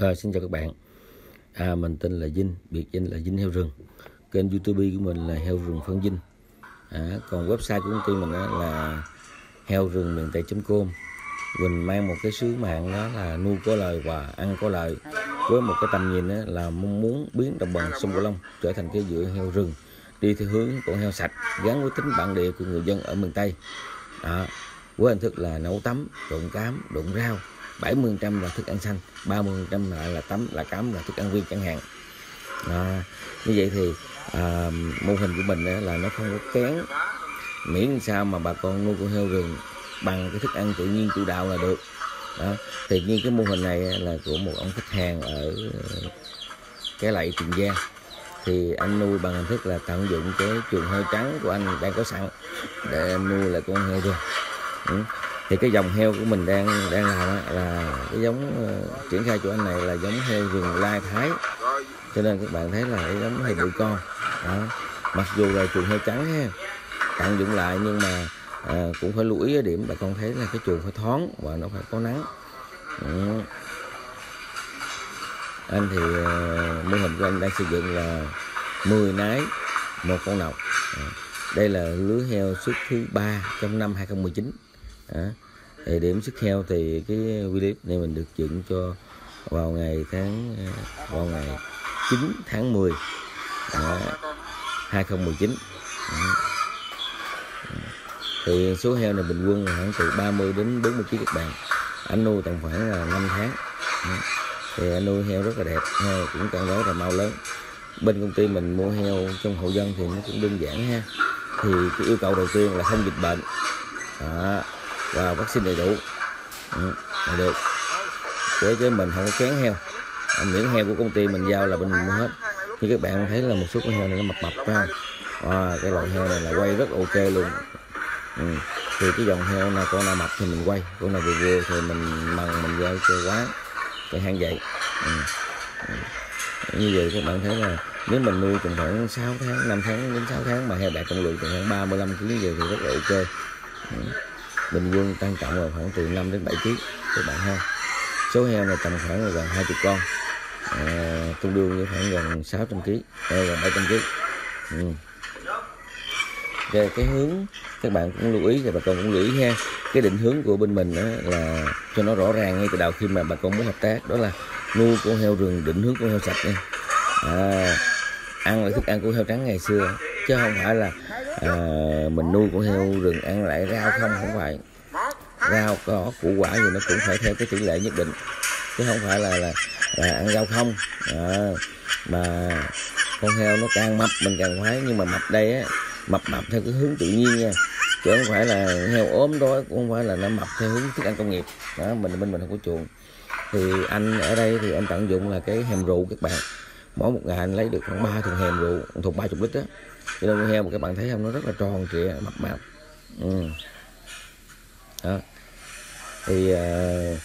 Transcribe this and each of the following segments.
À, xin chào các bạn. À, Mình tên là Vinh, biệt danh là Vinh Heo Rừng. Kênh youtube của mình là Heo Rừng Phân Vinh. À, Còn website của công ty mình là heo rừng miền tây.com Mình mang một cái sứ mạng đó là nuôi có lời và ăn có lời Với một cái tầm nhìn đó là mong muốn biến đồng bằng sông Cửu Long trở thành cái dựa heo rừng Đi theo hướng con heo sạch gắn với tính bản địa của người dân ở miền Tây. Đó. Với hình thức là nấu tắm, trộn cám, đụng rau. 70% là thức ăn xanh 30% lại là tắm là cám là thức ăn viên chẳng hạn. À, như vậy thì à, mô hình của mình là nó không có kén. Miễn sao mà bà con nuôi con heo rừng bằng cái thức ăn tự nhiên chủ đạo là được. Đó. thì như cái mô hình này là của một ông khách hàng ở ờ, cái lạy tiền giang. Thì anh nuôi bằng hình thức là tận dụng cái chuồng heo trắng của anh đang có sẵn để nuôi lại con heo rừng. Ừ thì cái dòng heo của mình đang đang làm là cái giống uh, triển khai chỗ anh này là giống heo rừng lai thái cho nên các bạn thấy là cái giống heo bụi con đó. mặc dù là chuồng heo trắng ha tận dụng lại nhưng mà à, cũng phải lưu ý ở điểm bà con thấy là cái chuồng phải thoáng và nó phải có nắng ừ. anh thì uh, mô hình của anh đang xây dựng là 10 nái một con nọc à. đây là lứa heo xuất thứ ba trong năm 2019 đó. thì điểm sức heo thì cái clip này mình được dựng cho vào ngày tháng ờ, vào ngày 9 tháng 10 đó. 2019 đó. thì số heo này bình quân là khoảng từ 30 đến 40 kg các bạn anh nuôi tầm khoảng là 5 tháng đó. thì anh nuôi heo rất là đẹp, heo cũng cân đối là mau lớn bên công ty mình mua heo trong hộ dân thì nó cũng đơn giản ha thì cái yêu cầu đầu tiên là không dịch bệnh đó và vaccine đầy đủ. Là được để chứ mình không có kén heo. Miễn heo của công ty mình giao là bên mình mua hết. Như các bạn thấy là một số con heo này nó mập mập phải không? À, cái loại heo này là quay rất ok luôn. Ừ. thì cái dòng heo nào con nào mập thì mình quay. Con nào vừa vừa thì mình mần mình giao cho quán cái hang vậy ừ. Ừ. như vậy các bạn thấy là nếu mình nuôi chừng khoảng 6 tháng 5 tháng đến 6 tháng mà heo đạt trọng lượng từ khoảng 35 kg vậy thì rất là ok. Ừ bình quân tăng trọng là khoảng từ 5 đến 7 kg các bạn ha. Số heo này tầm khoảng là gần 20 con. À, tương đương với khoảng gần 600 kg à, gần 700 kg ừ. về cái hướng các bạn cũng lưu ý và bà con cũng lưu ý ha. Cái định hướng của bên mình đó là cho nó rõ ràng ngay từ đầu khi mà bà con muốn hợp tác đó là nuôi con heo rừng định hướng con heo sạch nha. À, ăn là thức ăn của heo trắng ngày xưa chứ không phải là à, mình nuôi con heo rừng ăn lại rau không không phải. Rau có củ quả gì nó cũng phải theo cái tỷ lệ nhất định. Chứ không phải là là, là ăn rau không. À, mà con heo nó càng mập mình càng khoái nhưng mà mập đây á mập mập theo cái hướng tự nhiên nha. Chứ không phải là heo ốm đó cũng không phải là nó mập theo hướng thức ăn công nghiệp. Đó mình bên mình không có chuồng thì anh ở đây thì anh tận dụng là cái hèm rượu các bạn. Mỗi một ngày anh lấy được khoảng ba thùng hèm rượu thùng ba chục lít đó cho nên con heo mà các bạn thấy không? Nó rất là tròn trịa mập mạp. Ừ. đó. Thì uh,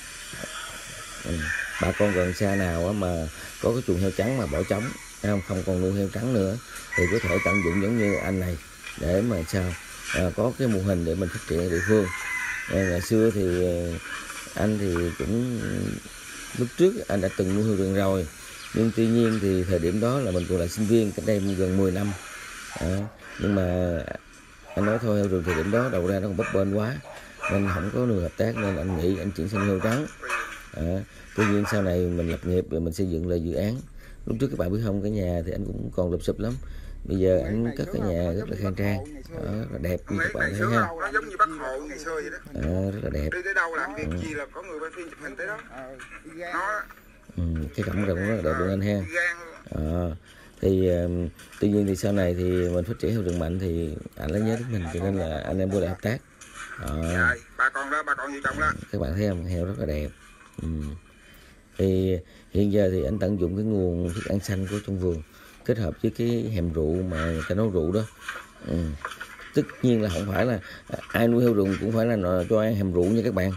bà con gần xa nào mà có cái chuồng heo trắng mà bỏ trống không? Không còn nuôi heo trắng nữa thì có thể tận dụng giống như anh này để mà sao à, có cái mô hình để mình phát triển ở địa phương. À, ngày xưa thì anh thì cũng lúc trước anh đã từng nuôi heo rừng rồi nhưng tuy nhiên thì thời điểm đó là mình còn là sinh viên cách đây gần 10 năm à, nhưng mà anh nói thôi heo rừng thời điểm đó đầu ra nó còn bấp bênh quá nên không có người hợp tác nên anh nghĩ anh chuyển sang heo trắng. À, tuy nhiên sau này mình lập nghiệp rồi mình xây dựng lại dự án. Lúc trước các bạn biết không cái nhà thì anh cũng còn lụp xụp lắm. Bây giờ anh cất cái nhà rất là khang trang. Đó, rất là đẹp như các bạn thấy ha. à, rất là đẹp. Ừ. ừ, cái cổng rừng rất là đẹp luôn anh ha. À, thì uh, tuy nhiên thì sau này thì mình phát triển heo rừng mạnh thì anh lấy nhớ đến mình cho nên là anh em vô lại hợp tác. À, ba con đó ba con như trong đó. Các bạn thấy không? Heo rất là đẹp. Ừ. thì hiện giờ thì anh tận dụng cái nguồn thức ăn xanh của trong vườn kết hợp với cái hẻm rượu mà người ta nấu rượu đó. Ừ. tất nhiên là không phải là ai nuôi heo rừng cũng phải là cho ăn hẻm rượu nha các bạn.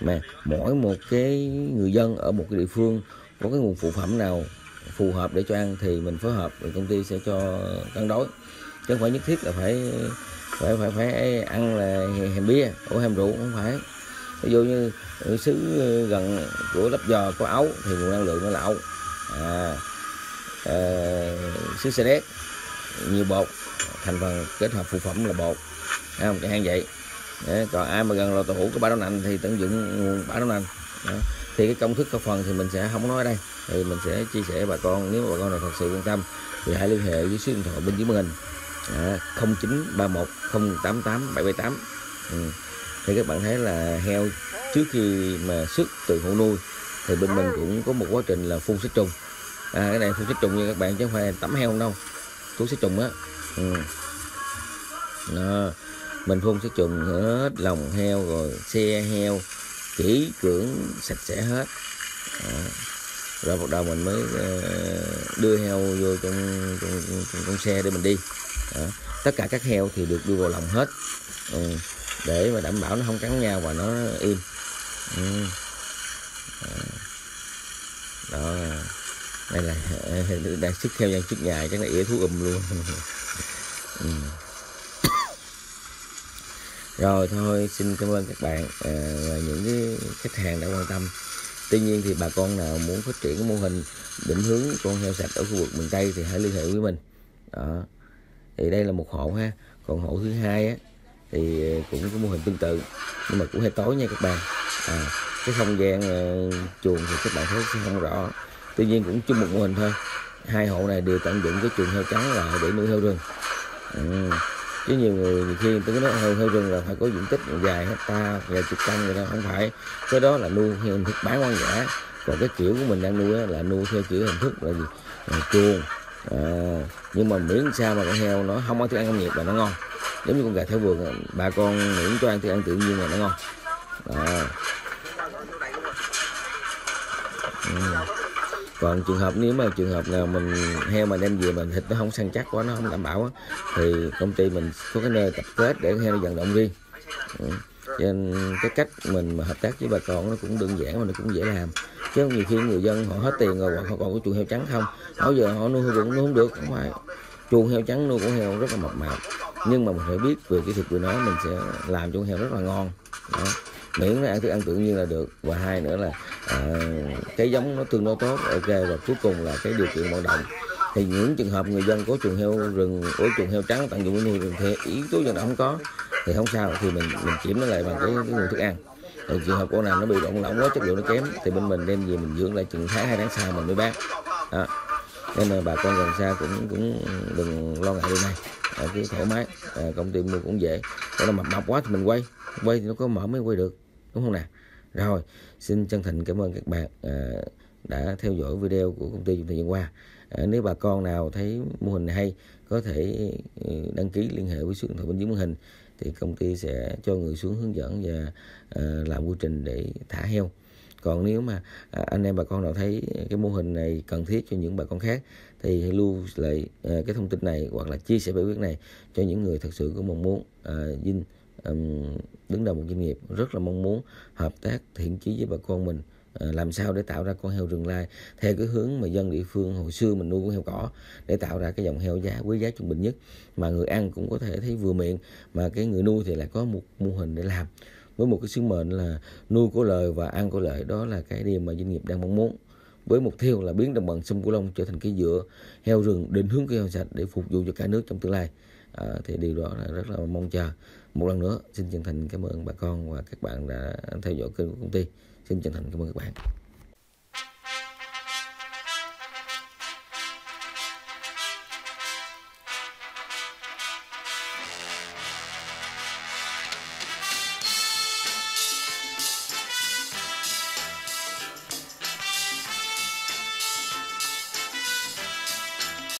Mà mỗi một cái người dân ở một cái địa phương có cái nguồn phụ phẩm nào phù hợp để cho ăn thì mình phối hợp rồi công ty sẽ cho cân đối. Chứ không phải nhất thiết là phải phải phải phải ăn là hèm bia ổ hèm rượu không phải. Ví dụ như xứ gần của lắp giò có ấu thì nguồn năng lượng nó là à, à, xứ xe đét nhiều bột thành phần kết hợp phụ phẩm là bột. Không? Chẳng hạn vậy. Đấy, còn ai mà gần lò tàu hũ có bã đậu nành thì tận dụng nguồn bã đậu nành. Đó. thì cái công thức có phần thì mình sẽ không nói ở đây. Thì mình sẽ chia sẻ bà con nếu mà bà con nào thật sự quan tâm thì hãy liên hệ với số điện thoại bên dưới màn hình. À, 0931 088 778 ừ. thì các bạn thấy là heo trước khi mà xuất từ hộ nuôi thì bên mình cũng có một quá trình là phun sát trùng. À, cái này phun sát trùng như các bạn chứ không phải tắm heo đâu. Thuốc sát trùng á. Ừ. Mình phun sát trùng hết lòng heo rồi xe heo kỹ cưỡng sạch sẽ hết. À, rồi bắt đầu mình mới ờ, đưa heo vô trong trong, trong, trong xe để mình đi. À, tất cả các heo thì được đưa vào lòng hết. Ừ. để mà đảm bảo nó không cắn nhau và nó im. Ừ. đó. Đây là đang sức heo đang trước nhà chắc là ỉa thú um luôn. Ừ rồi thôi xin cảm ơn các bạn à, và những cái khách hàng đã quan tâm. Tuy nhiên thì bà con nào muốn phát triển cái mô hình định hướng con heo sạch ở khu vực miền tây thì hãy liên hệ với mình. Đó. Thì đây là một hộ ha. Còn hộ thứ hai á thì à, cũng có mô hình tương tự nhưng mà cũng hơi tối nha các bạn. À, cái không gian uh, chuồng thì các bạn thấy không rõ. Tuy nhiên cũng chung một mô hình thôi. Hai hộ này đều tận dụng cái chuồng heo trắng lại để nuôi heo rừng. Ừ chứ nhiều người nhiều khi người ta nói heo heo rừng là phải có diện tích dài hecta vài chục trăm người ta không phải. Cái đó là nuôi theo hình thức bán hoang dã. Còn cái kiểu của mình đang nuôi là nuôi theo kiểu hình thức là gì? Là chuồng. À, nhưng mà miễn sao mà con heo nó không ăn thức ăn công nghiệp là nó ngon. Giống như con gà theo vườn bà con miễn cho ăn thức ăn tự nhiên là nó ngon. Đó. Ừ còn trường hợp nếu mà trường hợp nào mình heo mà đem về mình thịt nó không săn chắc quá, nó không đảm bảo thì công ty mình có cái nơi tập kết để heo vận động riêng. Ừ. cho nên cái cách mình mà hợp tác với bà con nó cũng đơn giản mà nó cũng dễ làm. Chứ nhiều khi người dân họ hết tiền rồi, họ còn có chuồng heo trắng không? Bao giờ họ nuôi cũng nuôi không được, không phải. Chuồng heo trắng nuôi con heo rất là mập mạp nhưng mà mình phải biết về kỹ thuật của nói mình sẽ làm chuồng heo rất là ngon. Đó miễn nó ăn thức ăn tự nhiên là được. Và hai nữa là à, cái giống nó tương đối tốt ok. Và cuối cùng là cái điều kiện vận động. Thì những trường hợp người dân có chuồng heo rừng có chuồng heo trắng tận dụng nuôi rừng thì yếu tố vận động không có thì không sao. Thì mình mình kiểm nó lại bằng cái, cái nguồn thức ăn. Thì trường hợp con nào nó bị động lỏng quá chất lượng nó kém thì bên mình đem về mình dưỡng lại chừng tháng hai tháng sau mình mới bán. Đó. Nên là bà con gần xa cũng cũng đừng lo ngại điều này à, cứ thoải mái. À, công ty mua cũng dễ còn nó mập mập quá thì mình quay. Quay thì nó có mở mới quay được. Đúng không nào rồi xin chân thành cảm ơn các bạn à, đã theo dõi video của công ty trong thời gian qua à, nếu bà con nào thấy mô hình này hay có thể ừ, đăng ký liên hệ với số điện thoại bên dưới màn hình thì công ty sẽ cho người xuống hướng dẫn và à, làm quy trình để thả heo còn nếu mà à, anh em bà con nào thấy cái mô hình này cần thiết cho những bà con khác thì hãy lưu lại à, cái thông tin này hoặc là chia sẻ bài viết này cho những người thật sự có mong muốn à, Vinh um, đứng đầu một doanh nghiệp. Rất là mong muốn hợp tác thiện chí với bà con mình à, làm sao để tạo ra con heo rừng lai theo cái hướng mà dân địa phương hồi xưa mình nuôi con heo cỏ để tạo ra cái dòng heo giá với giá trung bình nhất mà người ăn cũng có thể thấy vừa miệng mà cái người nuôi thì lại có một mô hình để làm với một cái sứ mệnh là nuôi có lời và ăn có lợi đó là cái điều mà doanh nghiệp đang mong muốn. Với mục tiêu là biến đồng bằng sông Cửu Long trở thành cái dựa heo rừng định hướng cái heo sạch để phục vụ cho cả nước trong tương lai. À, thì điều đó là rất là mong chờ. Một lần nữa xin chân thành cảm ơn bà con và các bạn đã theo dõi kênh của công ty. Xin chân thành cảm ơn các bạn.